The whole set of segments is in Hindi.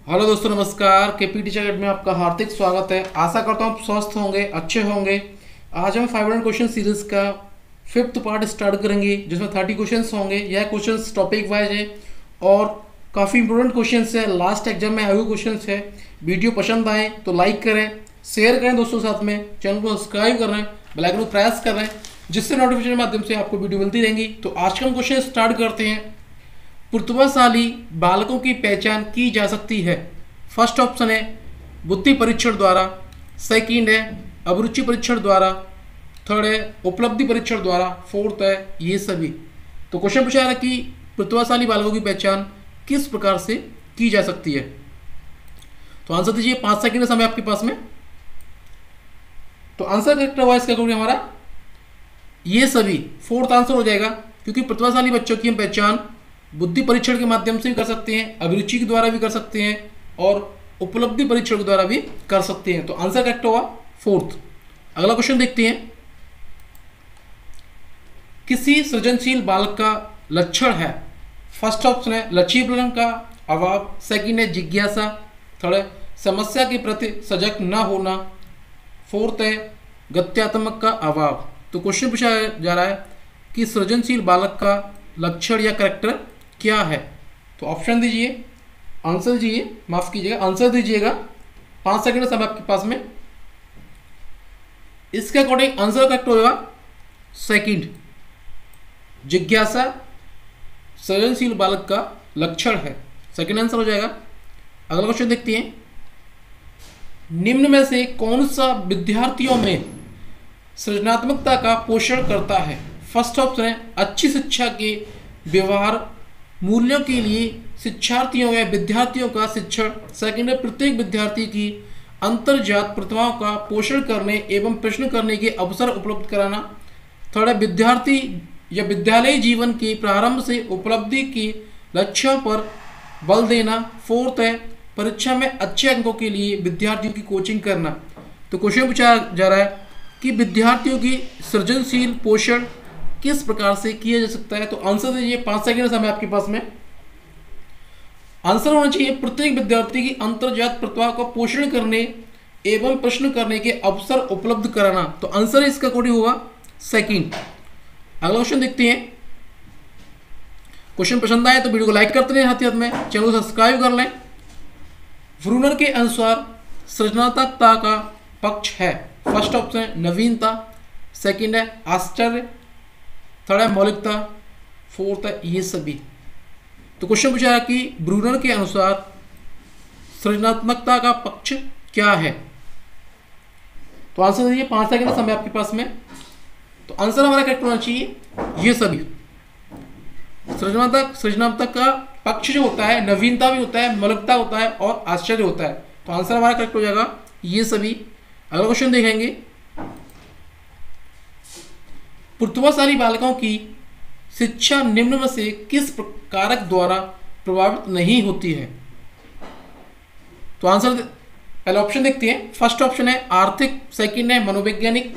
हेलो दोस्तों, नमस्कार। के पी टीचर में आपका हार्दिक स्वागत है। आशा करता हूँ आप स्वस्थ होंगे, अच्छे होंगे। आज हम फाइव हंड्रेड क्वेश्चन सीरीज़ का फिफ्थ पार्ट स्टार्ट करेंगे, जिसमें थर्टी क्वेश्चन होंगे। यह क्वेश्चन टॉपिक वाइज है और काफ़ी इंपॉर्टेंट क्वेश्चन है। लास्ट एग्ज़ाम में आए हुए क्वेश्चन है। वीडियो पसंद आए तो लाइक करें शेयर करें दोस्तों साथ में। चैनल को सब्सक्राइब कर रहे हैं प्रेस कर रहे हैं, जिससे नोटिफिकेशन माध्यम से आपको वीडियो मिलती रहेंगी। तो आज का हम क्वेश्चन स्टार्ट करते हैं। प्रतिभाशाली बालकों की पहचान की जा सकती है। फ़र्स्ट ऑप्शन है बुद्धि परीक्षण द्वारा। सेकंड है अभिरुचि परीक्षण द्वारा। थर्ड है उपलब्धि परीक्षण द्वारा। फोर्थ है ये सभी। तो क्वेश्चन पूछा जा रहा है कि प्रतिभाशाली बालकों की पहचान किस प्रकार से की जा सकती है? तो आंसर दीजिए, पाँच सेकेंड समय आपके पास में? तो आंसर करेक्ट हुआ इसका हमारा। ये सभी फोर्थ आंसर हो जाएगा, क्योंकि प्रतिभाशाली बच्चों की हम पहचान बुद्धि परीक्षण के माध्यम से भी कर सकते हैं, अभिरुचि के द्वारा भी कर सकते हैं और उपलब्धि परीक्षण के द्वारा भी कर सकते हैं। तो आंसर करेक्ट होगा फोर्थ। अगला क्वेश्चन देखते हैं। किसी सृजनशील बालक का लक्षण है। फ़र्स्ट ऑप्शन है लचीपन का अभाव। सेकंड है, जिज्ञासा। थर्ड है, समस्या के प्रति सजग न होना। फोर्थ है, गत्यात्मक का अभाव। तो क्वेश्चन पूछा जा रहा है कि सृजनशील बालक का लक्षण या करेक्टर क्या है? तो ऑप्शन दीजिए आंसर दीजिए, माफ़ कीजिएगा आंसर दीजिएगा। पाँच सेकंड समय आपके पास में। इसके अकॉर्डिंग आंसर करेक्ट होगा। सेकंड जिज्ञासा सृजनशील बालक का लक्षण है। सेकंड आंसर हो जाएगा। अगला क्वेश्चन देखते हैं। निम्न में से कौन सा विद्यार्थियों में सृजनात्मकता का पोषण करता है? फ़र्स्ट ऑप्शन है, अच्छी शिक्षा के व्यवहार मूल्यों के लिए शिक्षार्थियों या विद्यार्थियों का शिक्षण सेकेंड प्रत्येक विद्यार्थी की अंतर्जात प्रतिभाओं का पोषण करने एवं प्रश्न करने के अवसर उपलब्ध कराना, थर्ड विद्यार्थी या विद्यालय जीवन के प्रारंभ से उपलब्धि के लक्ष्यों पर बल देना फोर्थ है परीक्षा में अच्छे अंकों के लिए विद्यार्थियों की कोचिंग करना। तो क्वेश्चन पूछा जा रहा है कि विद्यार्थियों की सृजनशील पोषण किस प्रकार से किया जा सकता है? तो आंसर दीजिए, पाँच सेकेंड समय आपके पास में। आंसर होना चाहिए, प्रत्येक विद्यार्थी की अंतर्जात प्रतिभा को पोषण करने एवं प्रश्न करने के अवसर उपलब्ध कराना। तो आंसर इसका कोडी होगा सेकंड अगला क्वेश्चन देखते हैं। क्वेश्चन पसंद आए तो वीडियो को लाइक करते रहे हाथ हाथ में चैनल को सब्सक्राइब कर लें। व्रूनर के अनुसार सृजनात्मकता का पक्ष है। फ़र्स्ट ऑप्शन नवीनता। सेकंड है, आश्चर्य। थर्ड है मौलिकता फोर्थ है, ये सभी। तो क्वेश्चन पूछा है कि ब्रूनर के अनुसार सृजनात्मकता का पक्ष क्या है? तो आंसर दीजिए, पाँच सेकंड समय आपके पास में। तो आंसर हमारा करेक्ट होना चाहिए, ये सभी। सृजनात्मक सृजनात्मक का पक्ष जो होता है, नवीनता भी होता है, मौलिकता होता है और आश्चर्य होता है। तो आंसर हमारा करेक्ट हो जाएगा, ये सभी। अगला क्वेश्चन देखेंगे। प्रतिभाशाली बालकों की शिक्षा निम्न में से किस कारक द्वारा प्रभावित नहीं होती है? तो आंसर पहले ऑप्शन देखते हैं। फ़र्स्ट ऑप्शन है आर्थिक सेकंड है मनोवैज्ञानिक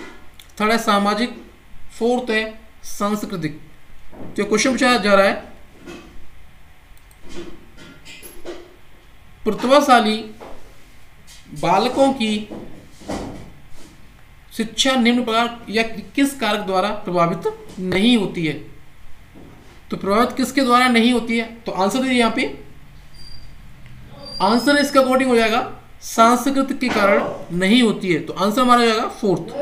थर्ड है सामाजिक फोर्थ है सांस्कृतिक। तो क्वेश्चन पूछा जा रहा है। प्रतिभाशाली बालकों की शिक्षा निम्न प्रकार या किस कारक द्वारा प्रभावित नहीं होती है? तो प्रभावित किसके द्वारा नहीं होती है? तो आंसर दीजिए यहाँ पे। आंसर इसका अकॉर्डिंग हो जाएगा सांस्कृतिक के कारण नहीं होती है। तो आंसर हमारा हो जाएगा फोर्थ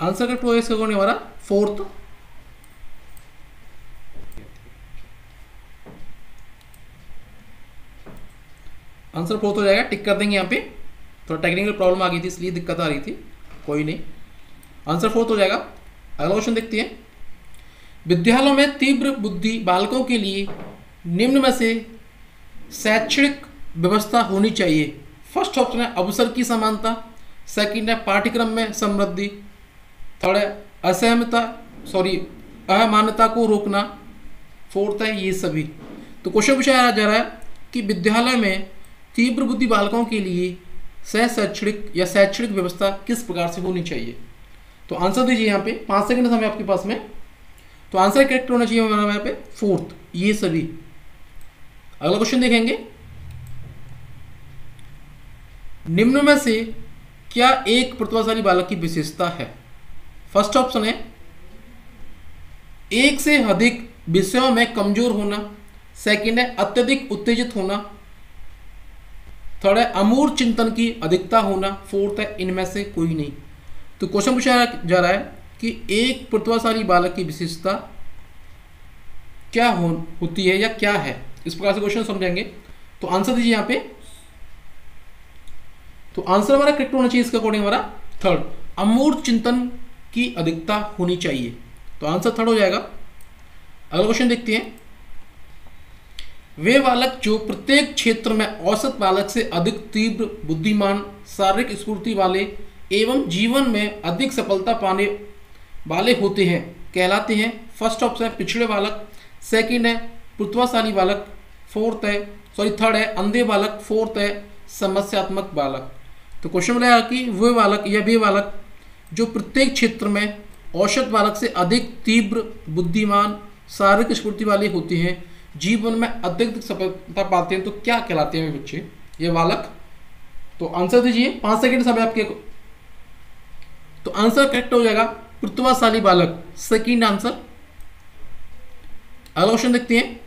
आंसर करेक्ट होगा इसका अकॉर्डिंग हमारा फोर्थ आंसर फोर्थ हो जाएगा टिक कर देंगे यहाँ पे। थोड़ा टेक्निकल प्रॉब्लम आ गई थी, इसलिए दिक्कत आ रही थी। कोई नहीं। आंसर फोर्थ हो जाएगा। अगला क्वेश्चन देखते हैं। विद्यालयों में तीव्र बुद्धि बालकों के लिए निम्न में से शैक्षणिक व्यवस्था होनी चाहिए। फ़र्स्ट ऑप्शन है अवसर की समानता। सेकंड है पाठ्यक्रम में समृद्धि। थर्ड है असहमता सॉरी अमान्यता को रोकना। फोर्थ है ये सभी। तो क्वेश्चन पूछा जा रहा है कि विद्यालय में तीव्र बुद्धि बालकों के लिए सह शैक्षणिक या शैक्षणिक व्यवस्था किस प्रकार से होनी चाहिए? तो आंसर दीजिए यहाँ पे, पाँच सेकंड समय आपके पास में। तो आंसर करेक्ट होना चाहिए हमारा यहाँ पे, फोर्थ, ये सभी। अगला क्वेश्चन देखेंगे। निम्न में से क्या एक प्रतिभाशाली बालक की विशेषता है? फ़र्स्ट ऑप्शन है, एक से अधिक विषयों में कमज़ोर होना। सेकंड है, अत्यधिक उत्तेजित होना। थर्ड है अमूर चिंतन की अधिकता होना फोर्थ है, इनमें से कोई नहीं। तो क्वेश्चन पूछा जा रहा है कि एक प्रतिभाशाली बालक की विशेषता क्या हो, होती है या क्या है? इस प्रकार से क्वेश्चन समझेंगे। तो आंसर दीजिए यहाँ पे। तो आंसर हमारा करेक्ट होना चाहिए इसका अकॉर्डिंग हमारा। थर्ड अमूर्त चिंतन की अधिकता होनी चाहिए। तो आंसर थर्ड हो जाएगा। अगला क्वेश्चन देखते हैं। वे बालक जो प्रत्येक क्षेत्र में औसत बालक से अधिक तीव्र, बुद्धिमान, शारीरिक स्फूर्ति वाले एवं जीवन में अधिक सफलता पाने वाले होते हैं, कहलाते हैं। फ़र्स्ट ऑप्शन है पिछड़े बालक। सेकंड है प्रतिभाशाली बालक। फोर्थ है सॉरी थर्ड है, अंधे बालक। फोर्थ है, समस्यात्मक बालक। तो क्वेश्चन बोला कि वे बालक या वे बालक जो प्रत्येक क्षेत्र में औसत बालक से अधिक तीव्र, बुद्धिमान, शारीरिक स्फूर्ति वाले होते हैं जीवन में अत्यधिक सफलता पाते हैं तो क्या कहलाते हैं बच्चे? ये बालक। तो आंसर दीजिए, पाँच सेकंड समय आपके तो आंसर करेक्ट हो जाएगा, प्रतिभाशाली बालक। Second answer. अगला क्वेश्चन देखते हैं।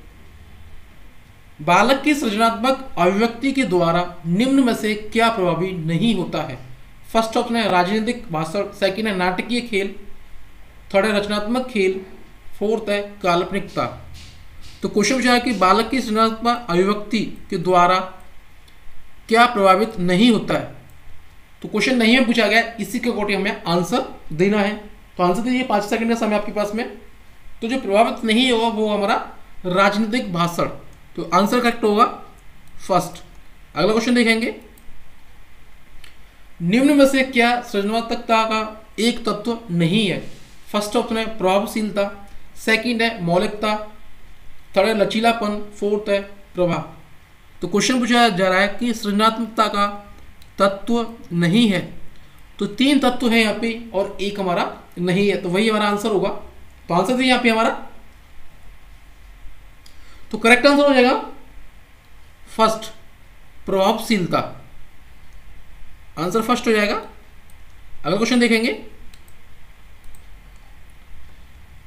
बालक की सृजनात्मक अभिव्यक्ति के द्वारा निम्न में से क्या प्रभावी नहीं होता है? फ़र्स्ट ऑप्शन है राजनीतिक, भाषण। सेकंड है नाटकीय खेल। थर्ड है रचनात्मक खेल। फोर्थ है काल्पनिकता। तो क्वेश्चन पूछा है कि बालक की सृजनात्मक अभिव्यक्ति के द्वारा क्या प्रभावित नहीं होता है? तो क्वेश्चन नहीं में पूछा गया। इसी के अकॉर्डिंग हमें आंसर देना है। तो आंसर दीजिए, पाँच सेकंड का समय आपके पास में। तो जो प्रभावित नहीं होगा, वो हमारा राजनीतिक भाषण। तो आंसर करेक्ट होगा फ़र्स्ट अगला क्वेश्चन देखेंगे। निम्न में से क्या सृजनात्मकता का एक तत्व नहीं है? फ़र्स्ट ऑप्शन है प्रभावशीलता। सेकंड है मौलिकता। थर्ड है लचीलापन, फोर्थ है प्रभाव। तो क्वेश्चन पूछा जा रहा है कि सृजनात्मकता का तत्व नहीं है तो तीन तत्व है यहाँ पे और एक हमारा नहीं है तो वही हमारा आंसर होगा। तो आंसर दीजिए यहाँ पे हमारा। तो करेक्ट आंसर हो जाएगा। फ़र्स्ट प्रभावशीलता। आंसर फ़र्स्ट हो जाएगा। अगला क्वेश्चन देखेंगे।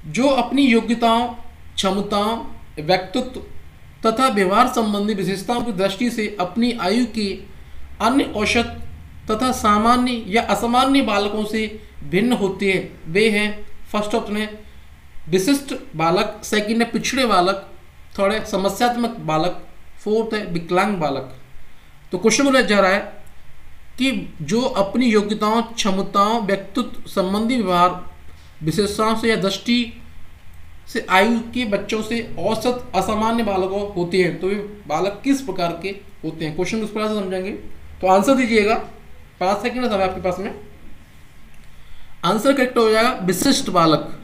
जो अपनी योग्यताओं, क्षमताओं व्यक्तित्व तथा व्यवहार संबंधी विशेषताओं की दृष्टि से अपनी आयु के अन्य औसत तथा सामान्य या असामान्य बालकों से भिन्न होते हैं। वे हैं फ़र्स्ट ऑप्शन है विशिष्ट बालक सेकंड है, पिछड़े बालक थर्ड है, समस्यात्मक बालक फोर्थ है, विकलांग बालक। तो क्वेश्चन बोला जा रहा है कि जो अपनी योग्यताओं, क्षमताओं, व्यक्तित्व संबंधी व्यवहार, विशेषताओं से या दृष्टि से आयु के बच्चों से औसत असामान्य बालकों होते हैं। तो वे बालक किस प्रकार के होते हैं? क्वेश्चन उस प्रकार से समझेंगे तो आंसर दीजिएगा। पाँच सेकंड समय आपके पास में। आंसर करेक्ट हो जाएगा। विशिष्ट बालक।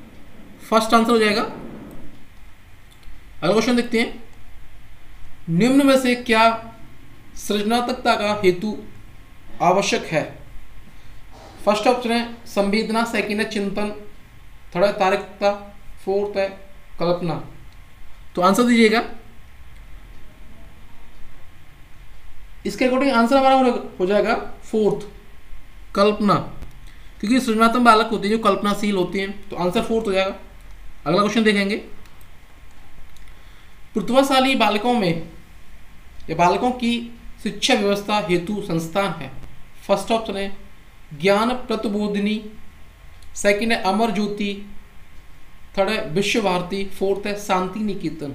फ़र्स्ट आंसर हो जाएगा। अगला क्वेश्चन देखते हैं। निम्न में से क्या सृजनात्मकता का हेतु आवश्यक है? फ़र्स्ट ऑप्शन है संवेदना सेकेंड है चिंतन थर्ड है तार्किकता फोर्थ है, कल्पना। तो आंसर दीजिएगा। इसके अकॉर्डिंग आंसर हमारा हो जाएगा फोर्थ कल्पना। क्योंकि सृजनात्मक बालक होते हैं जो कल्पनाशील होते हैं तो आंसर फोर्थ हो जाएगा। अगला क्वेश्चन देखेंगे। प्रतिभाशाली बालकों में, या बालकों की शिक्षा व्यवस्था हेतु संस्थान है। फ़र्स्ट ऑप्शन है, ज्ञान प्रतिबोधिनी। सेकंड है, अमर ज्योति। थर्ड है विश्व भारती फोर्थ है शांति निकेतन।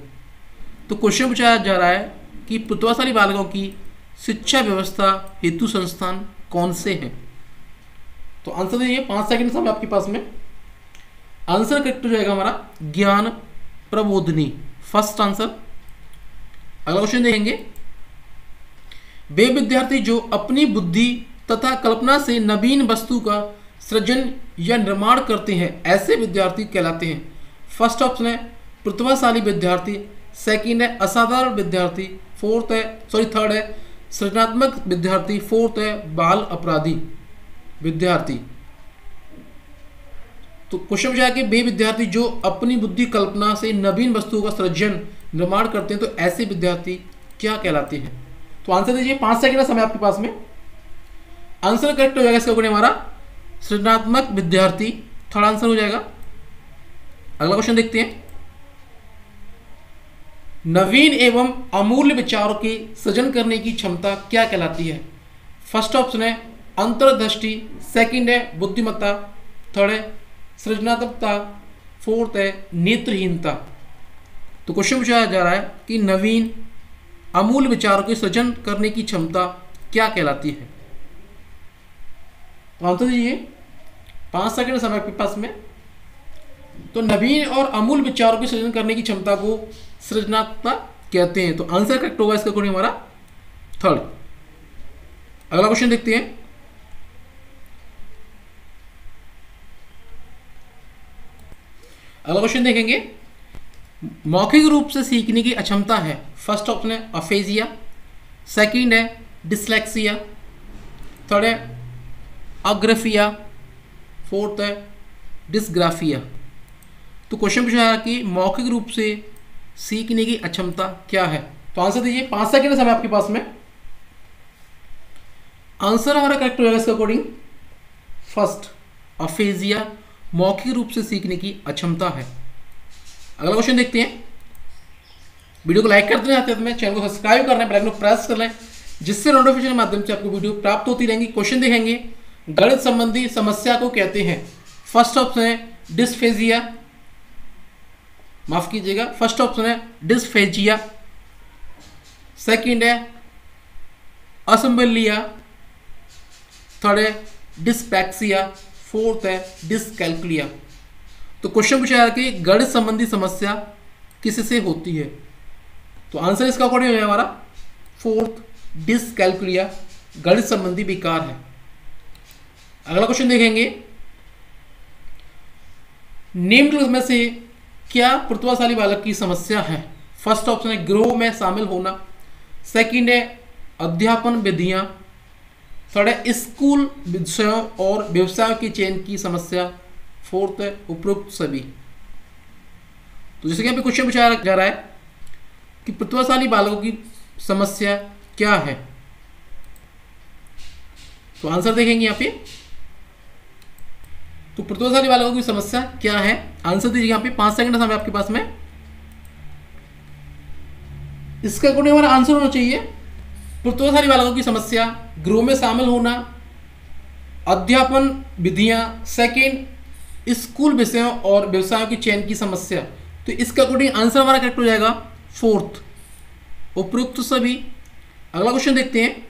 तो क्वेश्चन पूछा जा रहा है कि प्रतिभाशाली बालकों की शिक्षा व्यवस्था हेतु संस्थान कौन से हैं? तो आंसर दीजिए पाँच सेकंड समय आपके पास में। आंसर करेक्ट हो जाएगा हमारा, ज्ञान प्रबोधनी। फ़र्स्ट आंसर अगला क्वेश्चन देखेंगे। वे विद्यार्थी जो अपनी बुद्धि तथा कल्पना से नवीन वस्तु का सृजन या निर्माण करते हैं, ऐसे विद्यार्थी कहलाते हैं। फ़र्स्ट ऑप्शन है, प्रतिभाशाली विद्यार्थी। सेकंड है, असाधारण विद्यार्थी। फोर्थ है सॉरी थर्ड है, सृजनात्मक विद्यार्थी। फोर्थ है, बाल अपराधी विद्यार्थी। तो क्वेश्चन पूछा कि वे विद्यार्थी जो अपनी बुद्धि कल्पना से नवीन वस्तुओं का सृजन, निर्माण करते हैं तो ऐसे विद्यार्थी क्या कहलाते हैं? तो आंसर दीजिए, पाँच सेकंड समय आपके पास में। आंसर करेक्ट हो जाएगा इसका हमारा। सृजनात्मक विद्यार्थी थर्ड आंसर हो जाएगा। अगला क्वेश्चन देखते हैं। नवीन एवं अमूल्य विचारों के सृजन करने की क्षमता क्या कहलाती है? फ़र्स्ट ऑप्शन है अंतर्दृष्टि सेकंड है बुद्धिमत्ता थर्ड है सृजनात्मकता फोर्थ है नेत्रहीनता। तो क्वेश्चन पूछा जा रहा है कि नवीन अमूल विचारों के सृजन करने की क्षमता क्या कहलाती है? तो आंसर दीजिए। पाँच सेकंड समय आपके पास में। तो नवीन और अमूल विचारों के सृजन करने की क्षमता को सृजनात्मकता कहते हैं। तो आंसर करेक्ट होगा इसका अकॉर्डिंग हमारा थर्ड अगला क्वेश्चन देखते हैं। अगला क्वेश्चन देखेंगे। मौखिक रूप से सीखने की अक्षमता है। फ़र्स्ट ऑप्शन है अफेजिया सेकंड है डिसलेक्सिया थर्ड है अग्रफिया फोर्थ है डिस्ग्राफिया तो क्वेश्चन पूछा है कि मौखिक रूप से सीखने की अक्षमता क्या है? तो आंसर दीजिए, पाँच सेकेंड समय आपके पास में। आंसर हमारा करेक्ट हो जाएगा इसके अकॉर्डिंग फ़र्स्ट अफेजिया मौखिक रूप से सीखने की अक्षमता है। अगला क्वेश्चन देखते हैं। वीडियो को लाइक करते रहते हैं चैनल को सब्सक्राइब करना है बेल को प्रेस कर लें, जिससे नोटिफिकेशन के माध्यम से आपको वीडियो प्राप्त होती रहेंगी क्वेश्चन देखेंगे। गणित संबंधी समस्या को कहते हैं। फ़र्स्ट ऑप्शन है डिस्फेजिया माफ़ कीजिएगा। फ़र्स्ट ऑप्शन है डिस्फेजिया सेकंड है असम्बलिया थर्ड है डिस्पैक्सिया फोर्थ है डिसकैल्कुलिया तो क्वेश्चन पूछा है कि गणित संबंधी समस्या किससे होती है? तो आंसर इसका अकॉर्डिंग हो हमारा। फोर्थ डिसकैल्कुलिया गणित संबंधी विकार है। अगला क्वेश्चन देखेंगे। निम्न में से क्या प्रतिभाशाली बालक की समस्या है? फ़र्स्ट ऑप्शन है ग्रोह में शामिल होना। सेकंड है अध्यापन विधियाँ। थर्ड है स्कूल विषयों और व्यवसाय की चयन की समस्या। फोर्थ है उपरोक्त सभी। तो जैसे कि पे क्वेश्चन पूछा जा रहा है कि प्रतिभाशाली बालकों की समस्या क्या है? तो आंसर देखेंगे यहाँ पे। तो प्रतिभाशाली बालकों की समस्या क्या है? आंसर दीजिए यहाँ पे। पाँच सेकंड समय आपके पास में। इसका अकॉर्डिंग हमारा आंसर होना चाहिए। प्रतिभाशाली बालकों की समस्या, गृह में शामिल होना, अध्यापन विधियाँ सेकंड स्कूल विषयों और व्यवसायों की चयन की समस्या। तो इसका अकॉर्डिंग आंसर हमारा करेक्ट हो जाएगा। फोर्थ उपयुक्त सभी। अगला क्वेश्चन देखते हैं।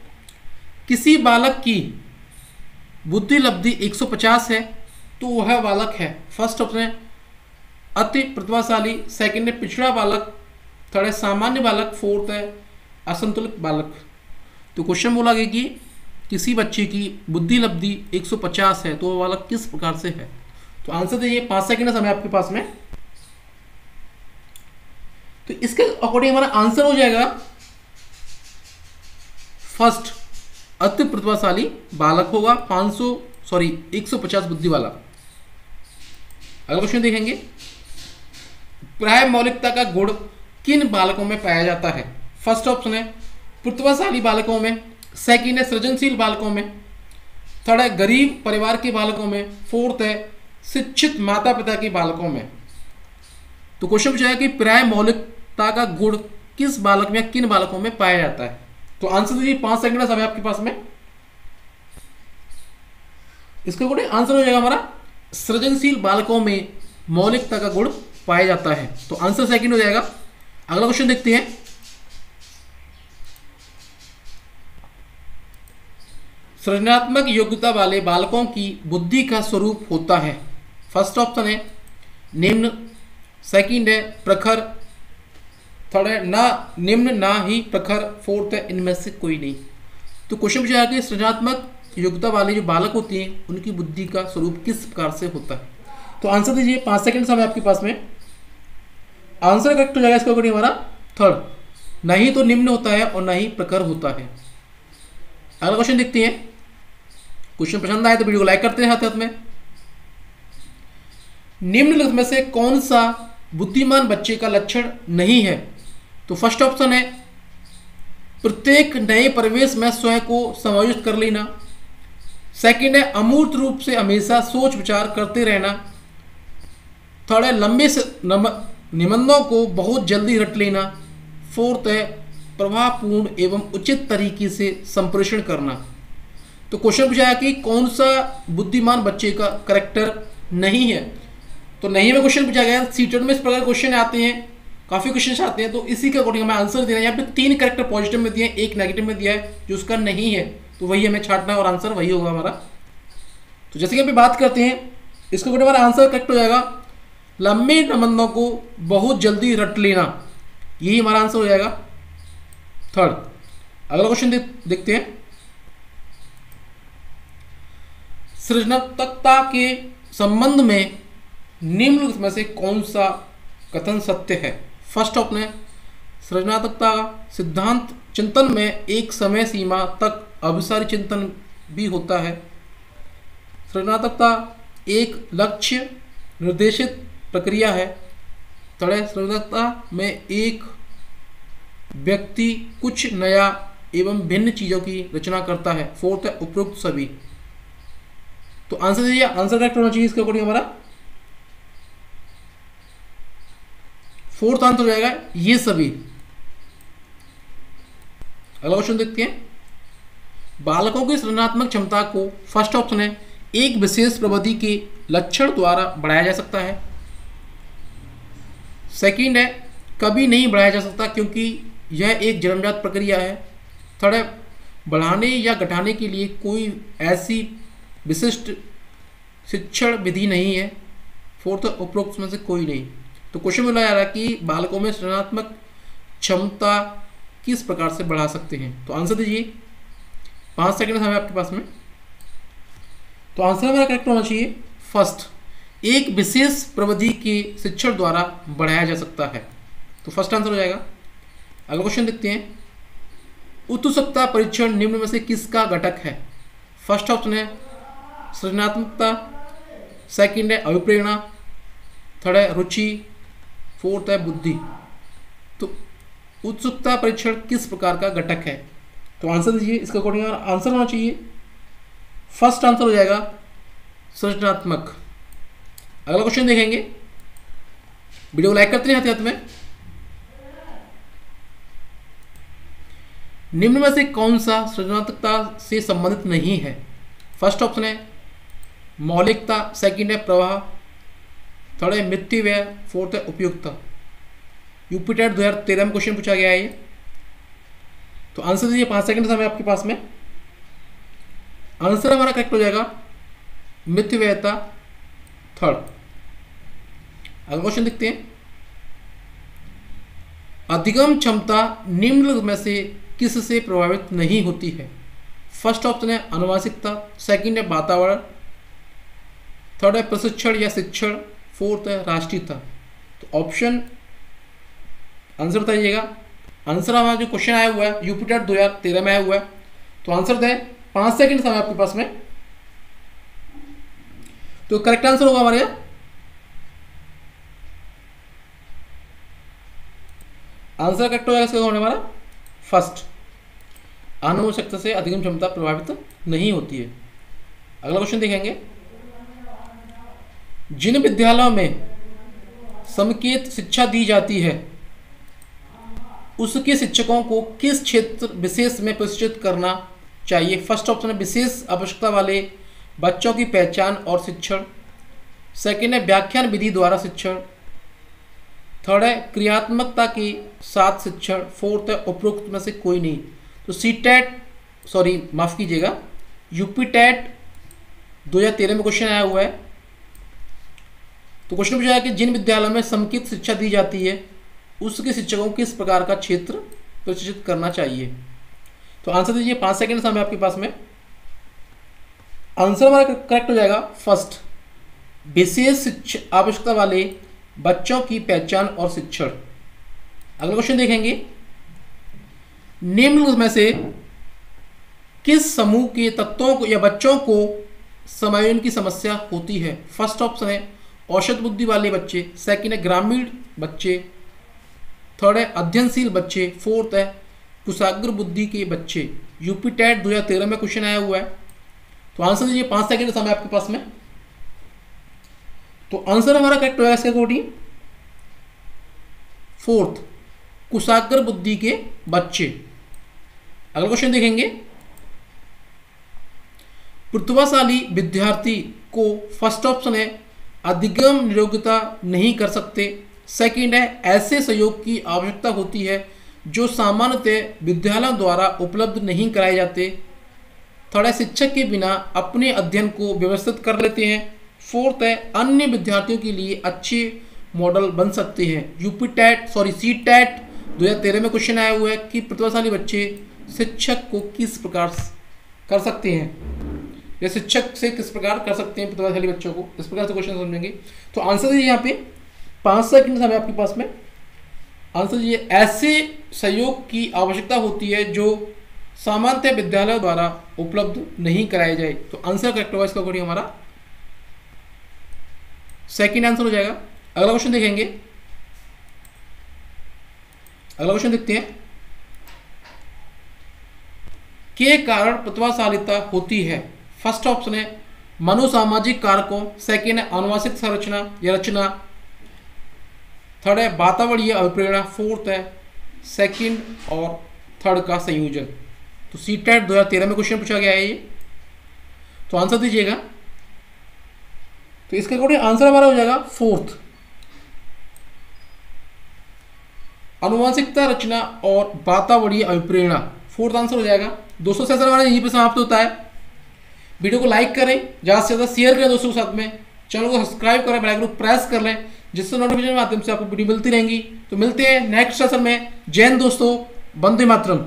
किसी बालक की बुद्धि लब्धि 150 है। तो वह बालक है। फ़र्स्ट ऑप्शन है अति प्रतिभाशाली सेकंड है पिछड़ा बालक, थर्ड है सामान्य बालक फोर्थ है असंतुलित बालक। तो क्वेश्चन बोला गया कि किसी बच्चे की बुद्धि लब्धि 150 है तो वह बालक किस प्रकार से है? तो आंसर दीजिए पाँच सेकेंड समय आपके पास में? तो इसके अकॉर्डिंग हमारा आंसर हो जाएगा फ़र्स्ट अति प्रतिभाशाली बालक होगा 500 सॉरी 150 बुद्धि वाला। अगला क्वेश्चन देखेंगे प्राय मौलिकता का गुण किन बालकों में पाया जाता है? फ़र्स्ट ऑप्शन है प्रतिभाशाली बालकों में सेकंड है, सृजनशील बालकों में थर्ड है, गरीब परिवार के बालकों में फोर्थ है, शिक्षित माता पिता के बालकों में। तो क्वेश्चन पूछा है कि प्राय मौलिकता का गुण किस बालक में किन बालकों में पाया जाता है? तो आंसर दीजिए पाँच सेकंड समय आपके पास में। इसका अकॉर्डिंग आंसर हो जाएगा हमारा? सृजनशील बालकों में मौलिकता का गुण पाया जाता है। तो आंसर सेकंड हो जाएगा। अगला क्वेश्चन देखते हैं। सृजनात्मक योग्यता वाले बालकों की बुद्धि का स्वरूप होता है। फ़र्स्ट ऑप्शन है, निम्न। सेकंड है, प्रखर। थर्ड है, ना, निम्न, ना ही प्रखर। फोर्थ है, इनमें से कोई नहीं। तो क्वेश्चन पूछा कि सृजनात्मक योग्यता वाले, जो बालक होते हैं, उनकी बुद्धि का स्वरूप किस प्रकार से होता है? तो आंसर दीजिए, पाँच सेकंड समय आपके पास में। आंसर करेक्ट हो जाएगा इसका अकॉर्डिंग हमारा थर्ड ना ही तो निम्न होता है और ना ही प्रखर होता है। अगला क्वेश्चन देखते हैं। क्वेश्चन पसंद आए तो वीडियो को लाइक करते हैं हाथ हाथ में। निम्नलिखित में से कौन सा बुद्धिमान बच्चे का लक्षण नहीं है? तो फ़र्स्ट ऑप्शन है, प्रत्येक नए परिवेश में स्वयं को समायोजित कर लेना। सेकंड है, अमूर्त रूप से हमेशा सोच विचार करते रहना। थर्ड है, लंबे से निबंधों को बहुत जल्दी रट लेना। फोर्थ है, प्रभावपूर्ण एवं उचित तरीके से संप्रेषण करना। तो क्वेश्चन पूछा है कि कौन सा बुद्धिमान बच्चे का करेक्टर नहीं है? तो नहीं में क्वेश्चन पूछा गया। सीटेड में इस प्रकार क्वेश्चन आते हैं। काफ़ी क्वेश्चन आते हैं तो इसी के अकॉर्डिंग हमें आंसर देना है। यहाँ पे तीन करेक्टर पॉजिटिव में दिए हैं, एक नेगेटिव में दिया है, जो उसका नहीं है। तो वही हमें छाटना है और आंसर वही होगा हमारा। तो जैसे कि अभी बात करते हैं इसको अकॉर्डिंग हमारा आंसर करेक्ट हो जाएगा। लंबे नंबरों को बहुत जल्दी रट लेना यही हमारा आंसर हो जाएगा। थर्ड अगला क्वेश्चन दे, देखते हैं। सृजनात्मकता के संबंध में निम्न में से कौन सा कथन सत्य है? फ़र्स्ट ऑप्शन है सृजनात्मकता सिद्धांत चिंतन में एक समय सीमा तक अभिसारी चिंतन भी होता है। सृजनात्मकता एक लक्ष्य निर्देशित प्रक्रिया है। तड़े सृजनात्मकता में एक व्यक्ति कुछ नया एवं भिन्न चीज़ों की रचना करता है। फोर्थ है उपयुक्त सभी। तो आंसर दीजिए, आंसर करेक्ट होना चाहिए इसके अकॉर्डिंग हमारा। फोर्थ आंसर हो जाएगा ये सभी। अगला क्वेश्चन देखते हैं। बालकों की सृजनात्मक क्षमता को फ़र्स्ट ऑप्शन है। एक विशेष प्रवृत्ति के लक्षण द्वारा बढ़ाया जा सकता है। सेकंड है, कभी नहीं बढ़ाया जा सकता क्योंकि यह एक जन्मजात प्रक्रिया है। थर्ड है, बढ़ाने या घटाने के लिए कोई ऐसी विशिष्ट शिक्षण विधि नहीं है। फोर्थ, उपरोक्त में से कोई नहीं। तो क्वेश्चन बोला जा रहा है कि बालकों में सृजनात्मक क्षमता किस प्रकार से बढ़ा सकते हैं? तो आंसर दीजिए। पाँच सेकेंड समय आपके पास में। तो आंसर हमारा करेक्ट होना चाहिए। फ़र्स्ट एक विशेष प्रविधि के शिक्षण द्वारा बढ़ाया जा सकता है। तो फ़र्स्ट आंसर हो जाएगा। अगला क्वेश्चन देखते हैं। उत्सुकता परीक्षण निम्न में से किसका घटक है? फ़र्स्ट ऑप्शन है सृजनात्मकता सेकंड है अभिप्रेरणा थर्ड है रुचि फोर्थ है बुद्धि। तो उत्सुकता परीक्षण किस प्रकार का घटक है? तो आंसर दीजिए, इसका अकॉर्डिंग आंसर होना चाहिए। फ़र्स्ट आंसर हो जाएगा, सृजनात्मक। अगला क्वेश्चन देखेंगे। वीडियो को लाइक करते हैं हाथ में। निम्न में से कौन सा सृजनात्मकता से संबंधित नहीं है? फ़र्स्ट ऑप्शन है, मौलिकता। सेकंड है, प्रवाह। थर्ड है मृत्यु व्यय फोर्थ है, उपयुक्ता। यूपीटेट दो हज़ार तेरह में क्वेश्चन पूछा गया है ये। तो आंसर दीजिए पाँच सेकंड समय आपके पास में। आंसर हमारा करेक्ट हो जाएगा। मृत्यु थर्ड अगला क्वेश्चन देखते हैं। अधिगम क्षमता निम्न में से किस से प्रभावित नहीं होती है? फ़र्स्ट ऑप्शन है अनुवांशिकता सेकंड है वातावरण थर्ड है प्रशिक्षण या शिक्षण फोर्थ है राष्ट्रीयता। तो ऑप्शन आंसर बताइएगा। आंसर हमारा जो क्वेश्चन आया हुआ है यूपीटेट दो हज़ार तेरह में आया हुआ है। तो आंसर दें, पाँच सेकंड समय आपके पास में। तो करेक्ट आंसर होगा हमारे। आंसर करेक्ट हो जाएगा इसका वाला। फ़र्स्ट आनुवंशिकता से अधिगम क्षमता प्रभावित नहीं होती है। अगला क्वेश्चन देखेंगे। जिन विद्यालयों में समकेत शिक्षा दी जाती है उसके शिक्षकों को किस क्षेत्र विशेष में प्रशिक्षित करना चाहिए? फ़र्स्ट ऑप्शन है विशेष आवश्यकता वाले बच्चों की पहचान और शिक्षण। सेकेंड है व्याख्यान विधि द्वारा शिक्षण। थर्ड है क्रियात्मकता के साथ शिक्षण। फोर्थ है उपरोक्त में से कोई नहीं। तो सी टैट सॉरी माफ़ कीजिएगा। यूपी टैट दो हज़ार तेरह में क्वेश्चन आया हुआ है। तो क्वेश्चन पूछा है कि जिन विद्यालयों में समुचित शिक्षा दी जाती है उसके शिक्षकों को किस प्रकार का क्षेत्र प्रशिक्षित करना चाहिए? तो आंसर दीजिए, पाँच सेकेंड समय आपके पास में। आंसर हमारा करेक्ट हो जाएगा। फ़र्स्ट विशेष आवश्यकता वाले बच्चों की पहचान और शिक्षण। अगला क्वेश्चन देखेंगे। निम्न में से किस समूह के तत्वों को या बच्चों को समायोजन की समस्या होती है? फ़र्स्ट ऑप्शन है औषध बुद्धि वाले बच्चे सेकंड है ग्रामीण बच्चे थर्ड है अध्ययनशील बच्चे फोर्थ है, कुशाग्र बुद्धि के बच्चे। यूपी टेट दो हज़ार तेरह में क्वेश्चन आया हुआ है। तो आंसर दीजिए, पाँच सेकंड समय आपके पास में। तो आंसर हमारा करेक्ट होगा इसके अकॉर्डिंग फोर्थ कुशाग्र बुद्धि के बच्चे। अगला क्वेश्चन देखेंगे। प्रतिभाशाली विद्यार्थी को फ़र्स्ट ऑप्शन है, अधिगम निरोगता नहीं कर सकते। सेकंड है, ऐसे सहयोग की आवश्यकता होती है जो सामान्यतः विद्यालयों द्वारा उपलब्ध नहीं कराए जाते। थोड़ा शिक्षक के बिना अपने अध्ययन को व्यवस्थित कर लेते हैं। फोर्थ है, अन्य विद्यार्थियों के लिए अच्छे मॉडल बन सकते हैं। UP TET sorry C TET दो हज़ार तेरह में क्वेश्चन आया हुआ है कि प्रतिभाशाली बच्चे शिक्षक को किस प्रकार कर सकते हैं? या शिक्षक से किस प्रकार कर सकते हैं प्रतिभाशाली बच्चों को? इस प्रकार से क्वेश्चन समझेंगे तो आंसर दीजिए यहाँ पे। पाँच सेकंड समय आपके पास में। आंसर दीजिए ऐसे सहयोग की आवश्यकता होती है जो सामान्य विद्यालय द्वारा उपलब्ध नहीं कराए जाए। तो आंसर करेक्ट होगा इसका अकॉर्डिंग हमारा। सेकंड आंसर हो जाएगा। अगला क्वेश्चन देखेंगे। अगला क्वेश्चन देखते हैं। के कारण प्रतिभाशालिता होती है? फ़र्स्ट ऑप्शन है, मनोसामाजिक कारकों। सेकेंड है अनुवासिक संरचना या रचना। थर्ड है वातावरणीय अभिप्रेरणा फोर्थ है, सेकंड और थर्ड का संयोजन। तो सी टेट दो में क्वेश्चन पूछा गया है ये। तो आंसर दीजिएगा। तो इसके अकॉर्डिंग आंसर हमारा हो जाएगा फोर्थ अनुवांशिकता रचना और वातावरणीय अभिप्रेरणा फोर्थ आंसर हो जाएगा। दोस्तों सेशन हमारा यहीं पे समाप्त होता है। वीडियो को लाइक करें, ज़्यादा से ज़्यादा शेयर करें दोस्तों के साथ में। चैनल को सब्सक्राइब करें बेल आइकन को प्रेस कर लें। जिससे नोटिफिकेशन माध्यम से आपको वीडियो मिलती रहेंगी। तो मिलते हैं नेक्स्ट सेशन में। जैन दोस्तों बंदे मातरम।